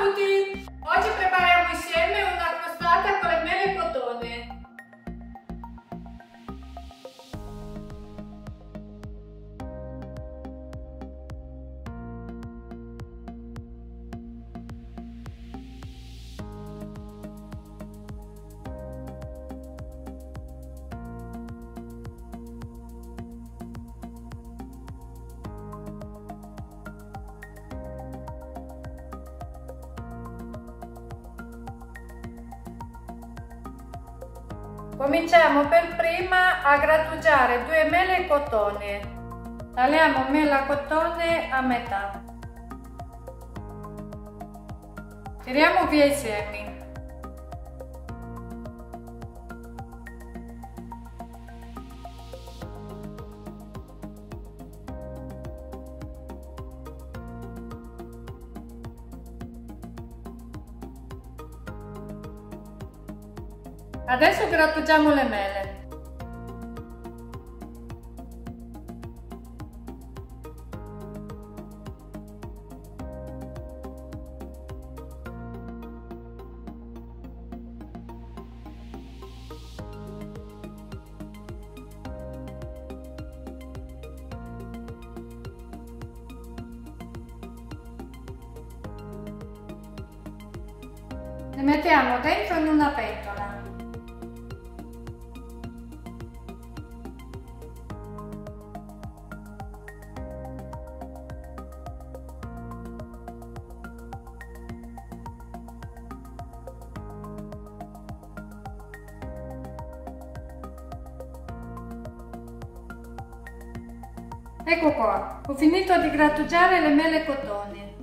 a Cominciamo per prima a grattugiare due mele cotone. Tagliamo mela cotone a metà. Tiriamo via i semi. Grattugiamo le mele. Le mettiamo dentro in una pentola. Ecco qua, ho finito di grattugiare le mele cotone.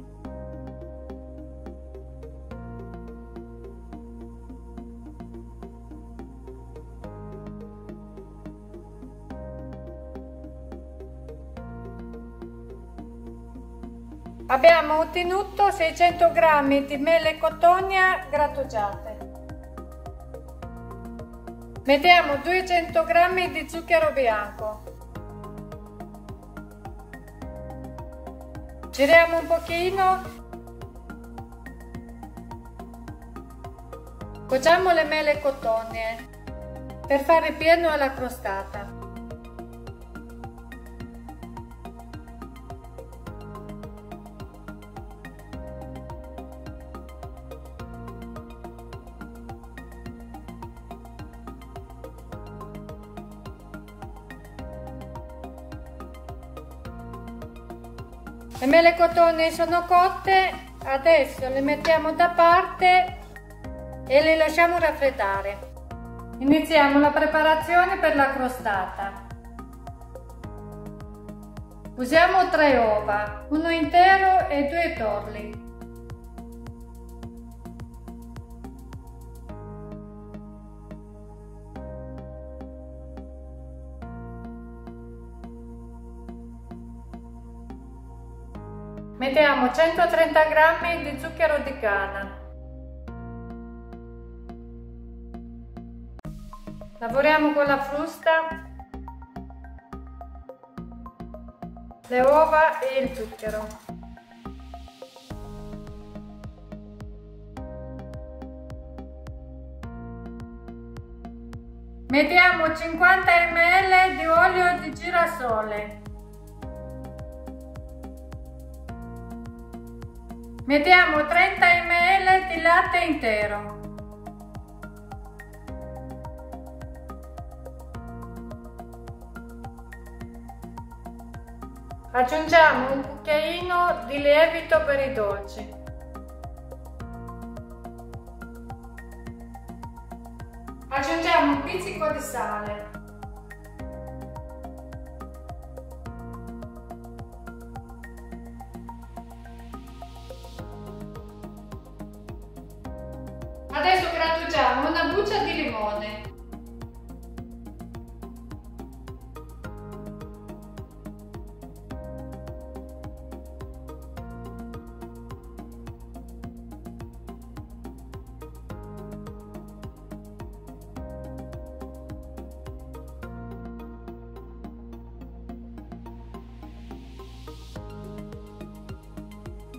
Abbiamo ottenuto 600 g di mele cotonia grattugiate. Mettiamo 200 g di zucchero bianco. Giriamo un pochino. Cuociamo le mele cotonie per fare pieno alla crostata. Le mele cotone sono cotte, adesso le mettiamo da parte e le lasciamo raffreddare. Iniziamo la preparazione per la crostata. Usiamo tre uova, uno intero e due torli. Mettiamo 130 g di zucchero di canna. Lavoriamo con la frusta, le uova e il zucchero. Mettiamo 50 ml di olio di girasole. Mettiamo 30 ml di latte intero. Aggiungiamo un cucchiaino di lievito per i dolci. Aggiungiamo un pizzico di sale. cose.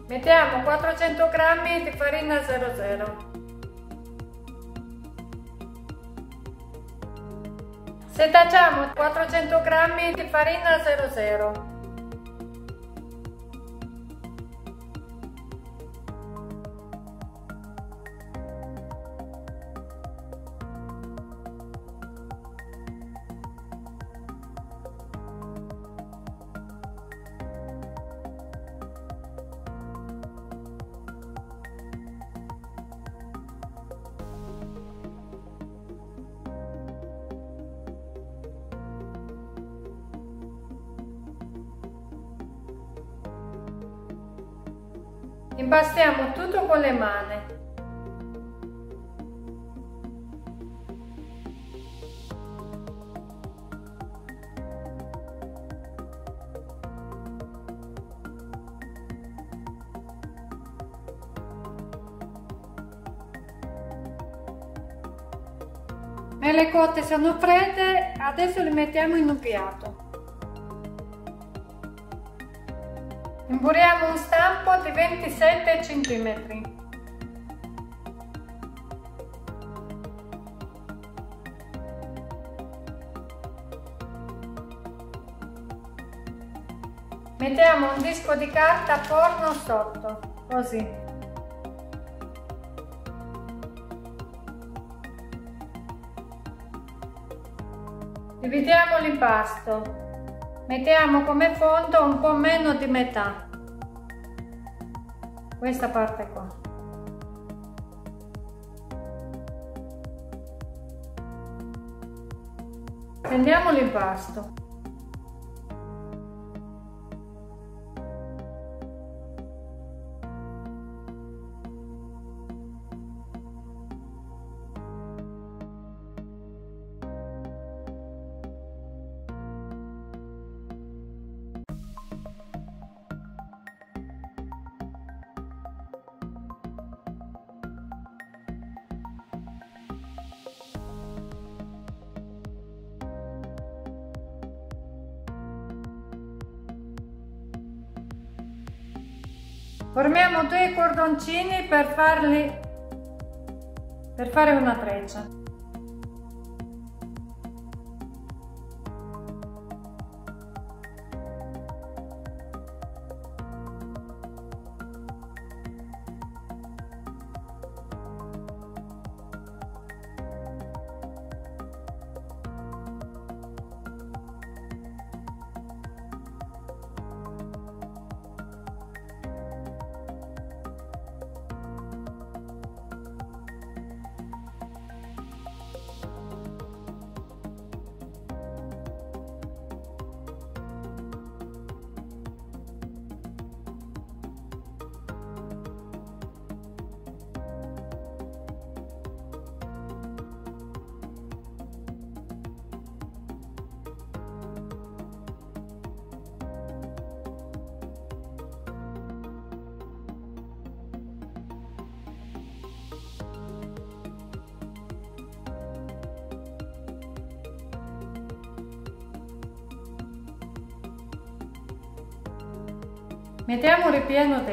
Mettiamo 400 g di farina 00. Setacciamo 400 g di farina 00. Impastiamo tutto con le mani. Le cotte sono fredde, adesso le mettiamo in un piatto. Imburiamo un stampo di 27 cm. Mettiamo un disco di carta forno sotto, così. Dividiamo l'impasto. Mettiamo come fondo un po' meno di metà questa parte qua. Prendiamo l'impasto Formiamo due cordoncini per farli per fare una treccia. Mettiamo un ripieno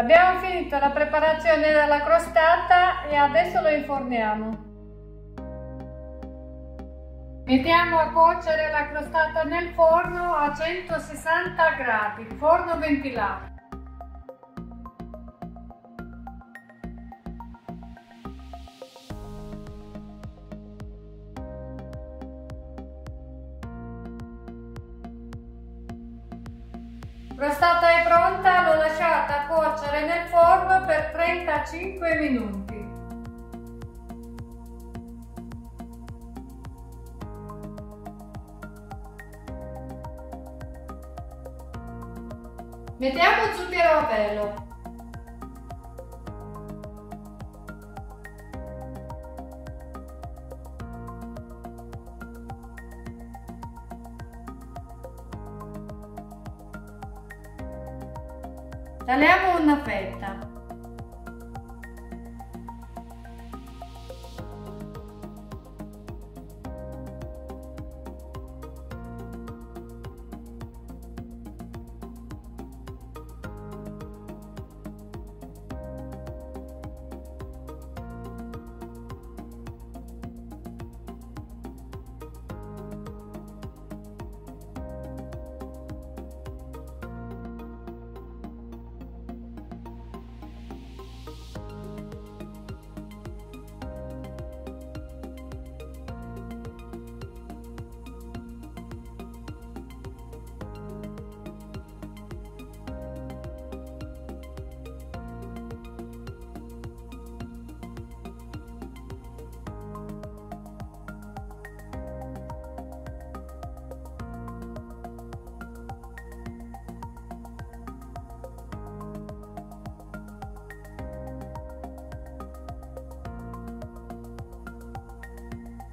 Abbiamo finito la preparazione della crostata e adesso lo inforniamo. Mettiamo a cuocere la crostata nel forno a 160 gradi, forno ventilato. Per 35 minuti. Mettiamo zucchero a velo. Tagliamo una fetta.